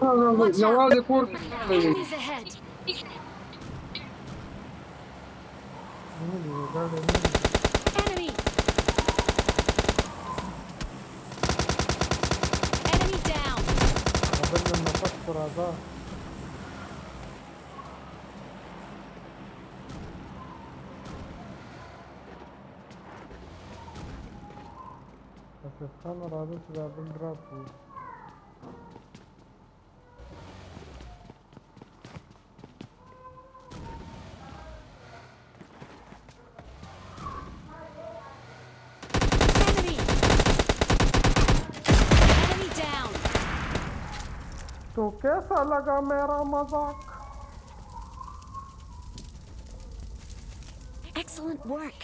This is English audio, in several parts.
no, no, wait, now all the poor Enemies ahead. Enemy. Enemy down. قبل ما تفكر هذا في الخمر هذا تلعب بالرافو कैसा लगा मेरा मजाक Excellent work.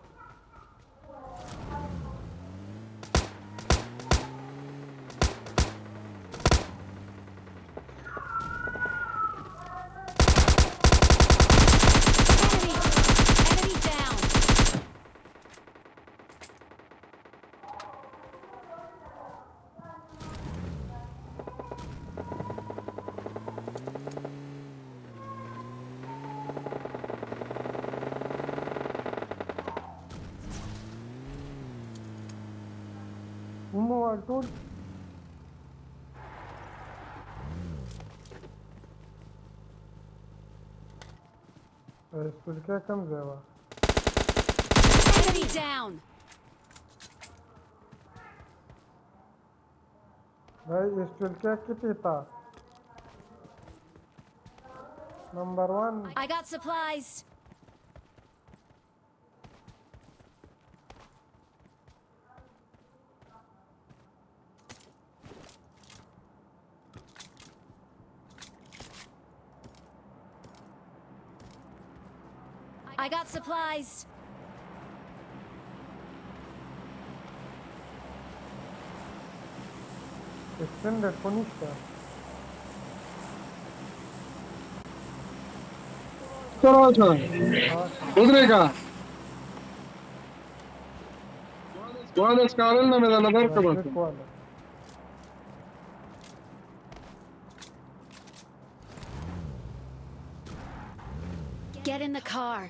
उम्म वाल टूट स्पीड क्या कम जावा Enemy down. भाई स्पीड क्या कितनी था number one I got supplies. I got supplies. Extended Punisher. चलो चलो उधरे का वहाँ तो स्कारल ना मेरा लगा रखा है Get in the car.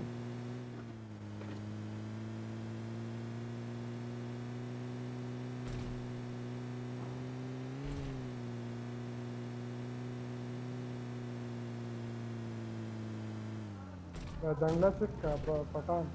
जंगला से Pathan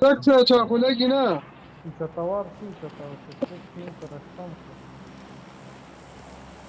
Kaç çağ çağ kolay yine. 3 atavar, 3 atavar, 3 atavar, 3 atavar.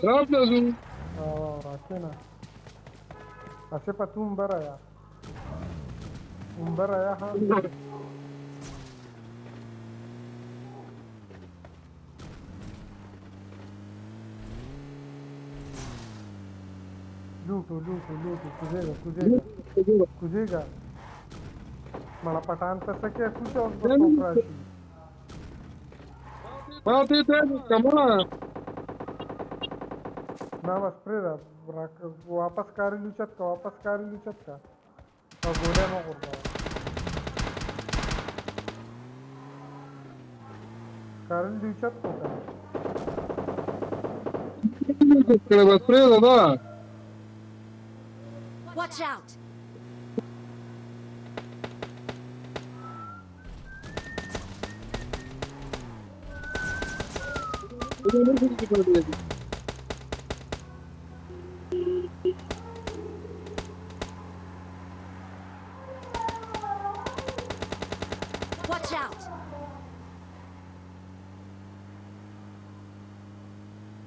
Trabzon. Aşena. Ah, Aşepa tu mbara ya. Mbara ya ha. Luto, luto, luto. Kuzega, kuzega. Kuzega. मला पठाण तसं की असू शकतो Pode ter, calma lá ना बस प्रेरा वापस कारी लुचत का वापस कारी लुचत का और गोल्या नको कारण लुचत को का Kada bas preda da. Watch out! Watch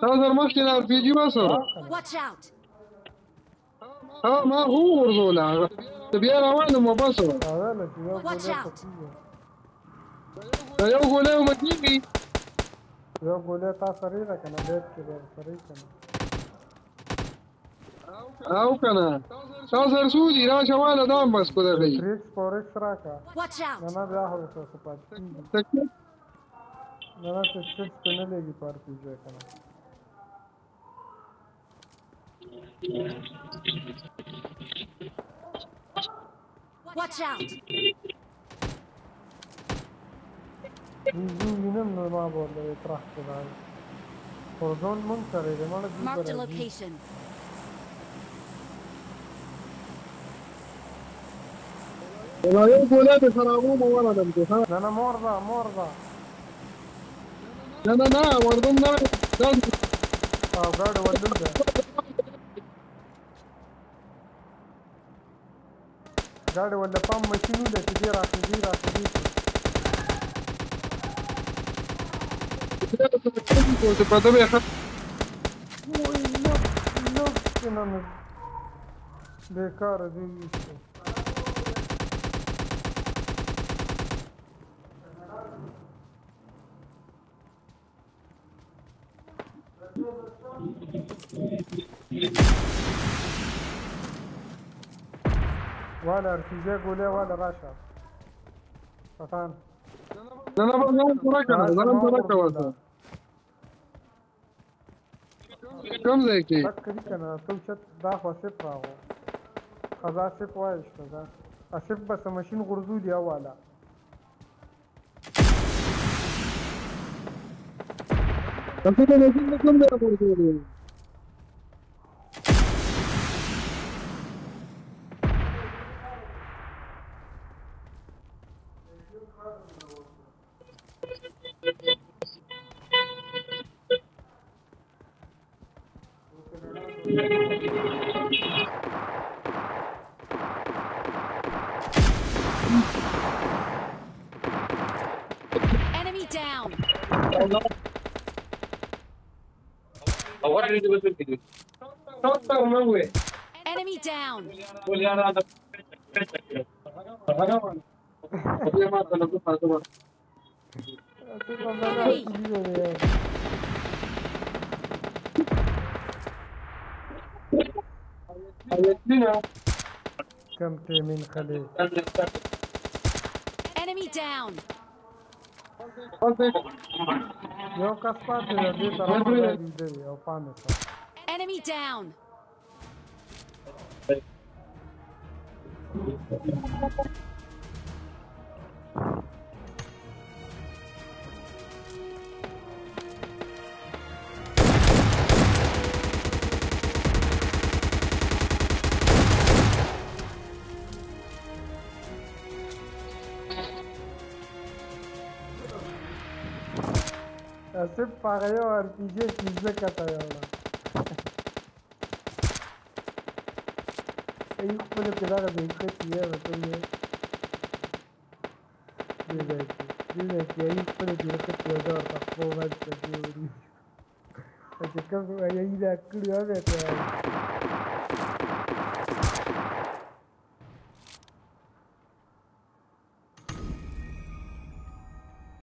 تاظر ما تلعب بيجي بصر ها ما هو ورزولا. تبي أنا وين ما بصر يوقو ليه ما تيجي يوقو ليه تاع فريقك أنا بيت كده فريقك أنا أو كنا تاظر سودي لا وأنا دام بس كده في 3 4 راكا. أنا بلاحظ تكتب نه بیا هو څه څه پات تکلیف نه نه څه څه څه نه لګي پر پیږه کنه Watch out! ویزو وینم نو ما بوله ترخ کړه فورزون مون سره دې مړ دې Marked a پر location. والله يقول له تسرابو ما ولا دم ها نه نه مور ده مور ده لا لا لا وردم لا لا او ګاډي ولل ده ګاډي ول پام ماشینو ده چې دې راځي دې راځي te pata vieja وای نو والا ارتیزه گوله والا راشه فتان نه نه بابا زارم پورا کنه زارم پورا کنه واسه کم ځای کې تک کړی کنه؟ ته چت دا خو شپ راغو. قضا شپ وایي شته دا شپ بس ماشین غرزو دی والا. تاسو ته ماشین کوم ځای غرزو دی. Enemy down. Oh, no. oh, what are you doing with me? Stop, stop, move away. Enemy down. یو کس پاتې دی دې طرف ته دی دی او پامه سره Enemy down! सिर्फ़ पकड़े और पीछे feedback करता है बड़ा एक मुझे पिता का देख के किया है तो ये। ये देखिए ये देखिए एक मुझे देख के किया था और परफॉर्मेंस करती है बड़ी अच्छा कब यही रैक किया रहता है।